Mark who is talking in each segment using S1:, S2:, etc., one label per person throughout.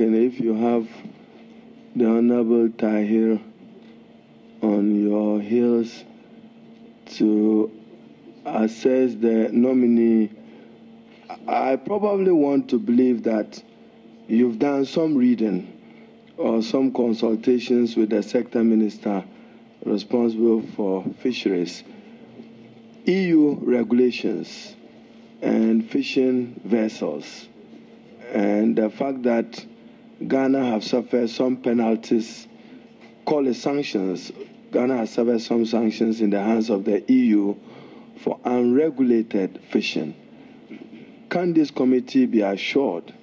S1: asking if you have the Honorable Tahir on your heels to assess the nominee. I probably want to believe that you've done some reading or some consultations with the sector minister responsible for fisheries. EU regulations and fishing vessels, and the fact that Ghana have suffered some penalties, call it sanctions. Ghana has suffered some sanctions in the hands of the EU for unregulated fishing. Can this committee be assured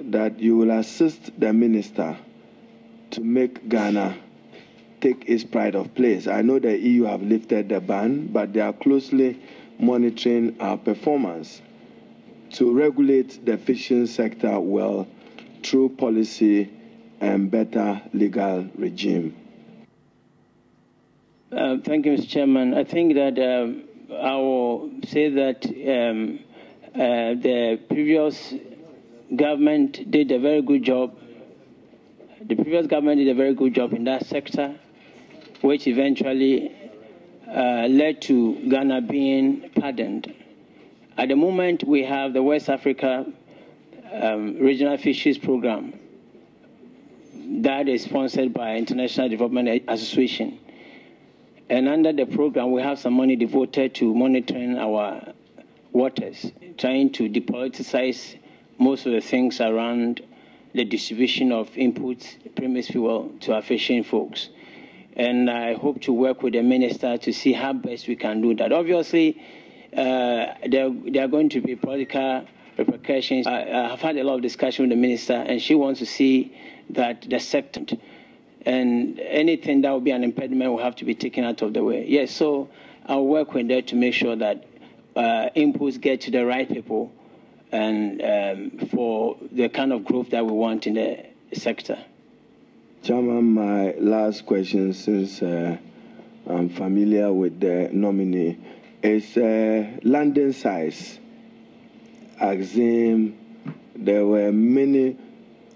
S1: that you will assist the minister to make Ghana take its pride of place? I know the EU have lifted the ban, but they are closely monitoring our performance to regulate the fishing sector well through policy and better legal regime.
S2: Uh, thank you, Mr. Chairman. I think that um, I will say that um, uh, the previous government did a very good job. The previous government did a very good job in that sector, which eventually uh, led to Ghana being pardoned. At the moment, we have the West Africa um, Regional Fisheries Program that is sponsored by International Development Association. And under the program, we have some money devoted to monitoring our waters, trying to depoliticize most of the things around the distribution of inputs, premix fuel to our fishing folks. And I hope to work with the minister to see how best we can do that. Obviously, uh, there, there are going to be political repercussions. I, I have had a lot of discussion with the minister, and she wants to see that the sector and anything that would be an impediment will have to be taken out of the way. Yes, so I'll work with them to make sure that uh, inputs get to the right people and um, for the kind of growth that we want in the sector.
S1: Chairman, my last question, since uh, I'm familiar with the nominee, is uh, landing sites. Axim, there were many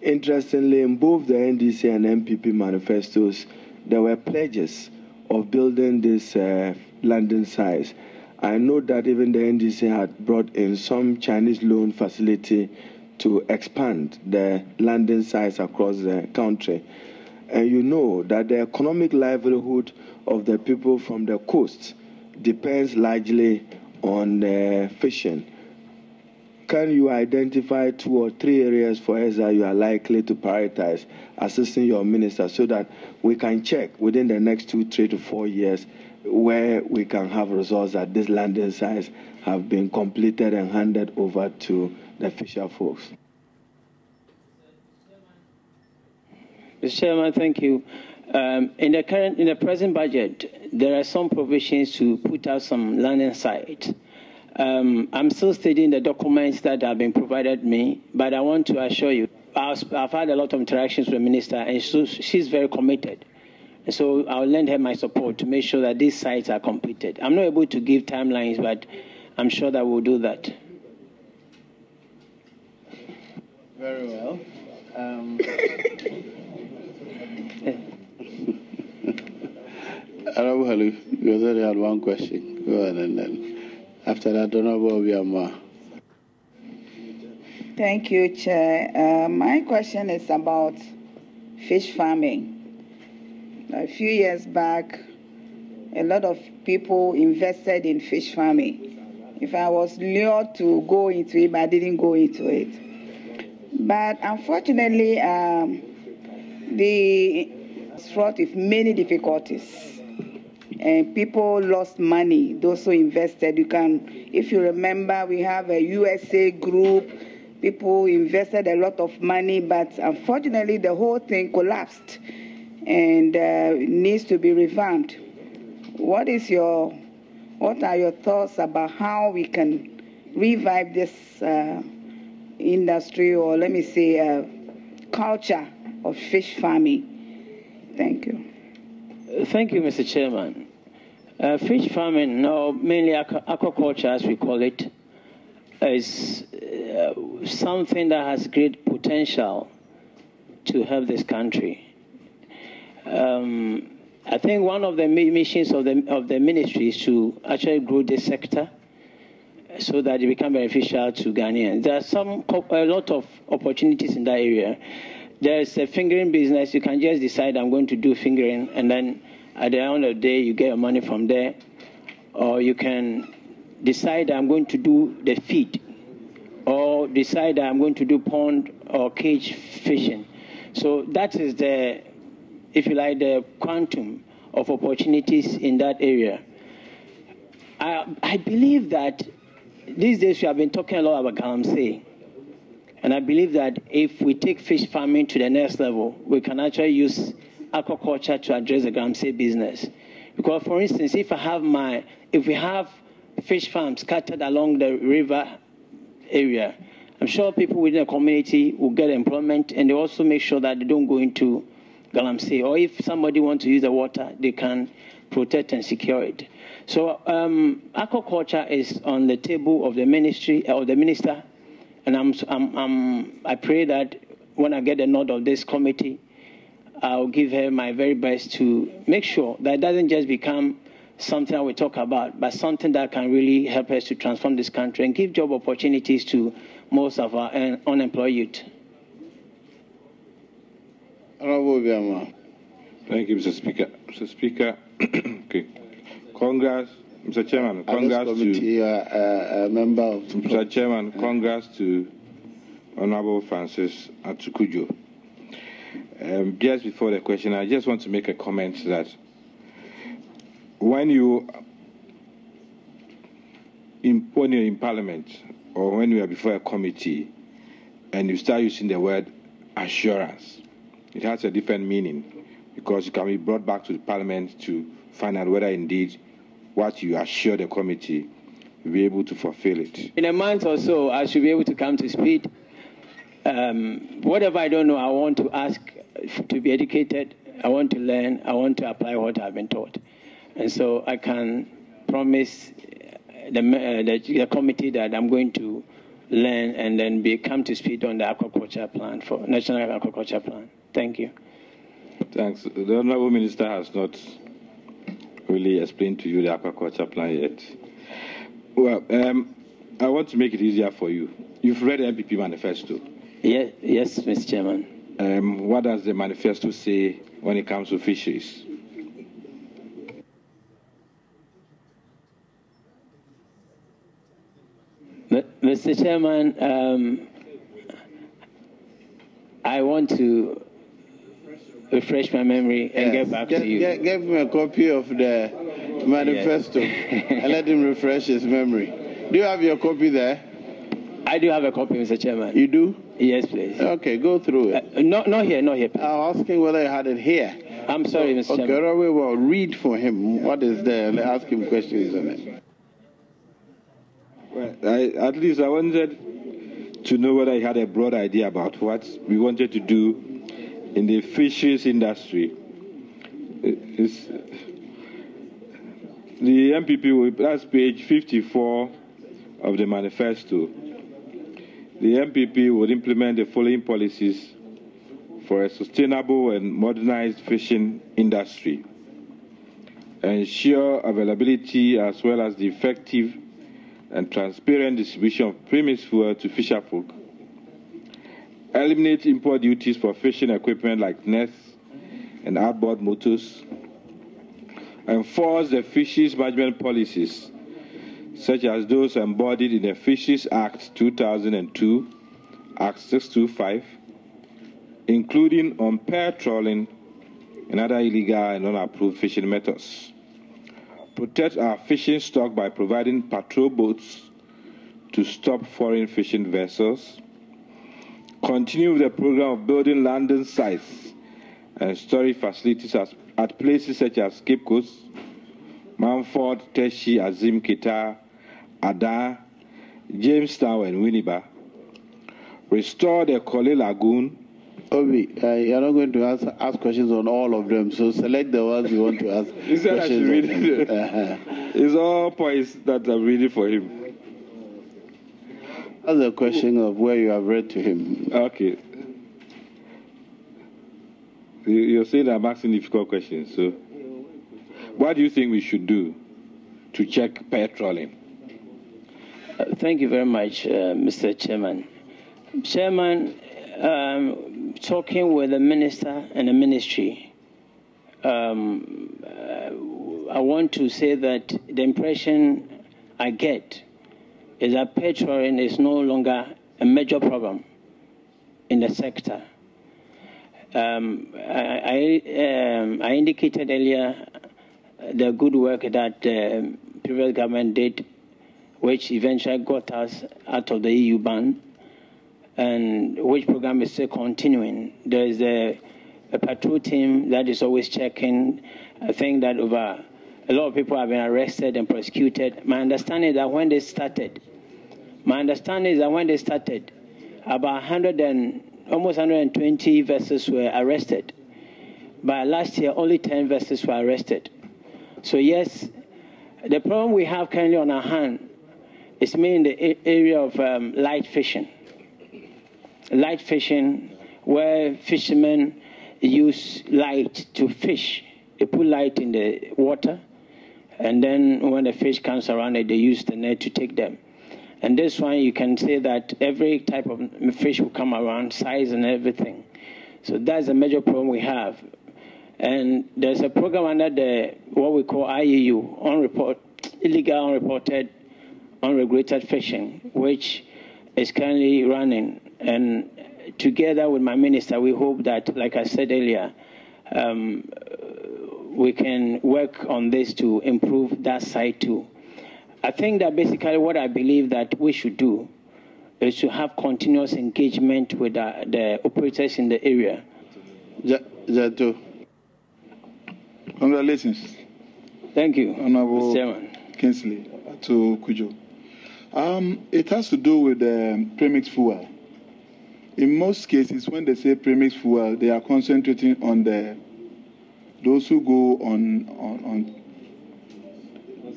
S1: Interestingly, in both the NDC and NPP manifestos, there were pledges of building this uh, landing sites. I know that even the NDC had brought in some Chinese loan facility to expand the landing size across the country. And you know that the economic livelihood of the people from the coast depends largely on uh, fishing can you identify two or three areas for us that you are likely to prioritize assisting your minister so that we can check within the next two, three to four years where we can have results that this landing sites have been completed and handed over to the fisher folks?
S2: Mr. Chairman, thank you. Um, in the current, in the present budget, there are some provisions to put out some landing sites um, I'm still studying the documents that have been provided me, but I want to assure you, I've, I've had a lot of interactions with the minister, and so she's very committed. And so I'll lend her my support to make sure that these sites are completed. I'm not able to give timelines, but I'm sure that we'll do that.
S3: Very well. Um, Honorable Halu, you already had one question. Go ahead and then. After that, Honorable Obiama.
S4: Thank you, Chair. Uh, my question is about fish farming. A few years back, a lot of people invested in fish farming. If I was lured to go into it, but I didn't go into it. But unfortunately, um, the fraught with many difficulties and people lost money. Those who invested, you can, if you remember, we have a USA group. People invested a lot of money, but unfortunately, the whole thing collapsed and uh, needs to be revamped. What is your, what are your thoughts about how we can revive this uh, industry, or let me say, uh, culture of fish farming? Thank you.
S2: Thank you, Mr. Chairman. Uh, fish farming, or mainly aquaculture as we call it, is uh, something that has great potential to help this country. Um, I think one of the missions of the, of the ministry is to actually grow this sector so that it become beneficial to Ghanaians. There are some a lot of opportunities in that area. There's a fingerling business. You can just decide I'm going to do fingerling, and then at the end of the day, you get your money from there. Or you can decide I'm going to do the feed, or decide I'm going to do pond or cage fishing. So that is the, if you like, the quantum of opportunities in that area. I, I believe that these days we have been talking a lot about galamsey. And I believe that if we take fish farming to the next level, we can actually use aquaculture to address the galamsey business. Because, for instance, if I have my, if we have fish farms scattered along the river area, I'm sure people within the community will get employment and they also make sure that they don't go into galamsey. Or if somebody wants to use the water, they can protect and secure it. So um, aquaculture is on the table of the ministry or the minister, and I'm, I'm, I'm, i pray that when I get the nod of this committee, I'll give her my very best to make sure that it doesn't just become something that we talk about, but something that can really help us to transform this country and give job opportunities to most of our unemployed youth.
S5: Thank you, Mr. Speaker. Mr. Speaker, okay. Congrats, Mr. Chairman. Congrats
S3: to uh, a member of
S5: Mr. Chairman. Congrats to Honorable Francis Ato Codjoe. Um, just before the question, I just want to make a comment that when you in, when you're in Parliament or when you are before a committee and you start using the word assurance, it has a different meaning because it can be brought back to the Parliament to find out whether indeed what you assure the committee, you'll be able to fulfill it.
S2: In a month or so, I should be able to come to speed. Um, whatever I don't know, I want to ask to be educated. I want to learn. I want to apply what I've been taught. And so I can promise the, uh, the, the committee that I'm going to learn and then be come to speed on the aquaculture plan for national aquaculture plan. Thank you.
S5: Thanks. The honourable minister has not really explained to you the aquaculture plan yet. Well, um, I want to make it easier for you. You've read the NPP manifesto.
S2: Yes, yes, Mr. Chairman.
S5: Um, what does the manifesto say when it comes to fisheries?
S2: Mr. Chairman, um, I want to refresh my memory and yes. get back
S3: get,
S2: to you.
S3: Get, give him a copy of the manifesto yes. and let him refresh his memory. Do you have your copy there?
S2: I do have a copy, Mr. Chairman.
S3: You do?
S2: Yes, please.
S3: Okay, go through it.
S2: Uh, not, not here, not here. Please.
S3: I'm asking whether you had it here.
S2: I'm sorry, Mr.
S3: Okay,
S2: Chairman.
S3: Okay, well, read for him what is there and ask him questions on it.
S5: Well, I, at least I wanted to know whether he had a broad idea about what we wanted to do in the fisheries industry. It's, the NPP, that's page 54 of the manifesto. The NPP would implement the following policies for a sustainable and modernized fishing industry, ensure availability as well as the effective and transparent distribution of premix fuel to fisherfolk, eliminate import duties for fishing equipment like nets and outboard motors, enforce the fisheries management policies such as those embodied in the Fisheries Act 2002, Act 625, including on pair trawling and other illegal and unapproved fishing methods. Protect our fishing stock by providing patrol boats to stop foreign fishing vessels continue with the program of building landing sites and storage facilities at places such as Cape Coast, Mumford, Teshie, Axim, Keta, Ada, Jamestown, and Winneba. Restore the Korle Lagoon.
S3: Obi, uh, you're not going to ask, ask questions on all of them, so select the ones you want to ask.
S5: he said I should read it. Uh-huh. It's all points that I'm reading for him.
S3: That's a question of where you have read to him.
S5: Okay. You're saying I'm asking difficult questions. So, what do you think we should do to check pair
S2: trawling? Thank you very much, uh, Mr. Chairman. Chairman, um, talking with the minister and the ministry, um, uh, I want to say that the impression I get is that pair trawling is no longer a major problem in the sector. Um, I, I, um, I, indicated earlier the good work that the previous government did, which eventually got us out of the EU ban, and which program is still continuing. There is a, a patrol team that is always checking. I think that over a lot of people have been arrested and prosecuted. My understanding is that when they started, my understanding is that when they started, about 100 and almost 120 vessels were arrested. But last year, only 10 vessels were arrested. So, yes, the problem we have currently on our hand is mainly in the area of um, light fishing. Light fishing, where fishermen use light to fish. They put light in the water, and then when the fish comes around it, they use the net to take them. And this one, you can say that every type of fish will come around, size and everything. So that's a major problem we have. And there's a program under the what we call IUU, unreport, illegal, unreported, unregulated fishing, which is currently running. And together with my minister, we hope that, like I said earlier, um, we can work on this to improve that side too. I think that basically what I believe that we should do is to have continuous engagement with the, the operators in the area.
S3: Zato.
S6: Congratulations.
S2: Thank you,
S6: Honorable
S2: Mr. Chairman.
S6: Kingsley Ato Codjoe. Um, it has to do with um, premix fuel. In most cases, when they say premix fuel, they are concentrating on the those who go on on on,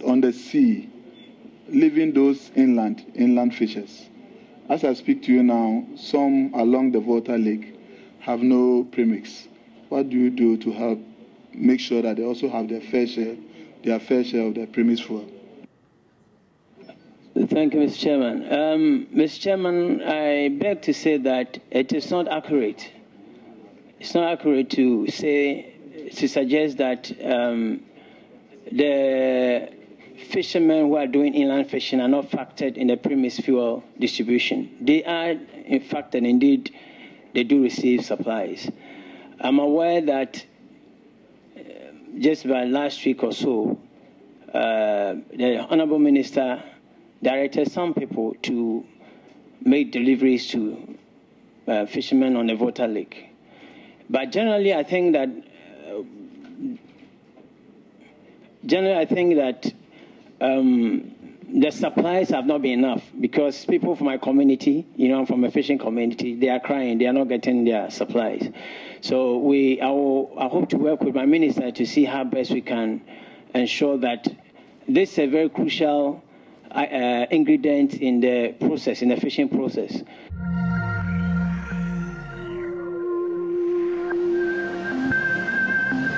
S6: on the sea leaving those inland, inland fishes. As I speak to you now, some along the Volta Lake have no premix. What do you do to help make sure that they also have their fair share, their fair share of their premix fuel?
S2: Thank you, Mr. Chairman. Um, Mr. Chairman, I beg to say that it is not accurate. It's not accurate to say, to suggest that um, the fishermen who are doing inland fishing are not factored in the premix fuel distribution. They are, in fact, and indeed, they do receive supplies. I'm aware that uh, just by last week or so, uh, the Honorable Minister directed some people to make deliveries to uh, fishermen on the Volta Lake. But generally, I think that uh, generally, I think that um, the supplies have not been enough because people from my community, you know, I'm from a fishing community, they are crying, they are not getting their supplies. So we, I, will, I hope to work with my minister to see how best we can ensure that this is a very crucial Uh, ingredient in the process, in the fishing process.